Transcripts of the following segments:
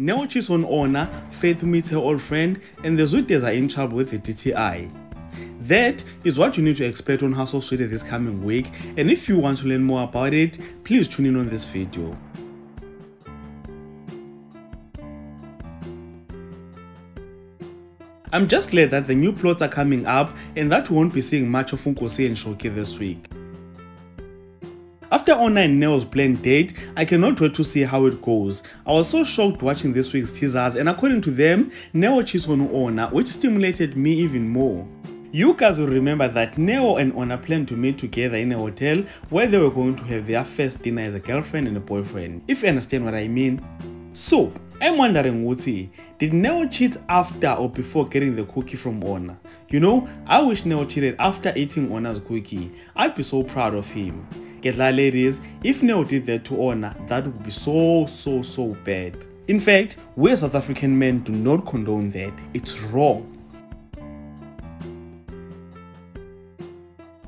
Neo cheats on Ona, Faith meets her old friend, and the Zwides are in trouble with the DTI. That is what you need to expect on House of Zwide this coming week, and if you want to learn more about it, please tune in on this video. I'm just glad that the new plots are coming up and that we won't be seeing much of Nkosi and Shoki this week. After Ona and Neo's planned date, I cannot wait to see how it goes. I was so shocked watching this week's teasers and according to them, Neo cheats on Ona which stimulated me even more. You guys will remember that Neo and Ona planned to meet together in a hotel where they were going to have their first dinner as a girlfriend and a boyfriend, if you understand what I mean. So, I'm wondering Wuti, did Neo cheat after or before getting the cookie from Ona? You know, I wish Neo cheated after eating Ona's cookie. I'd be so proud of him. Get that ladies, if Neo did that to Ona, that would be so so so bad. In fact, we South African men do not condone that. It's wrong.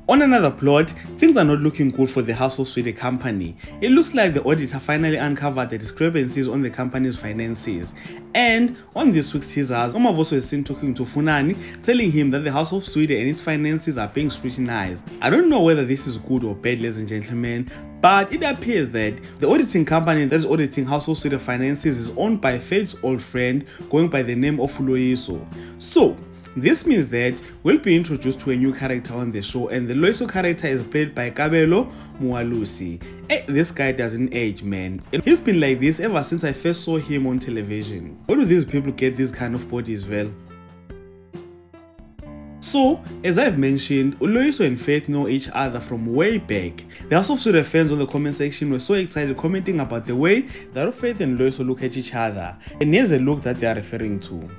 On another plot, things are not looking good for the House of Zwide company. It looks like the auditor finally uncovered the discrepancies on the company's finances. And on this week's teasers, Omavoso is seen talking to Funani, telling him that the House of Zwide and its finances are being scrutinized. I don't know whether this is good or bad, ladies and gentlemen, but it appears that the auditing company that is auditing House of Zwide finances is owned by Faith's old friend going by the name of Loyiso. So, this means that we'll be introduced to a new character on the show and the Loyiso character is played by Kabelo Moalusi. Eh, this guy doesn't age man. He's been like this ever since I first saw him on television. Where do these people get this kind of bodies well? So, as I've mentioned, Uloyiso and Faith know each other from way back. The House of Zwide fans on the comment section were so excited commenting about the way that Faith and Loyiso look at each other. And here's a look that they are referring to.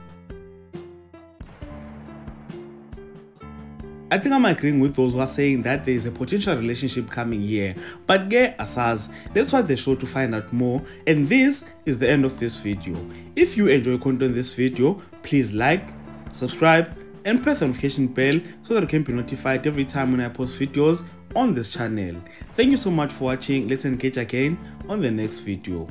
I think I'm agreeing with those who are saying that there is a potential relationship coming here. But get asas, let's watch the show to find out more. And this is the end of this video. If you enjoy content in this video, please like, subscribe, and press the notification bell so that you can be notified every time when I post videos on this channel. Thank you so much for watching. Let's engage again on the next video.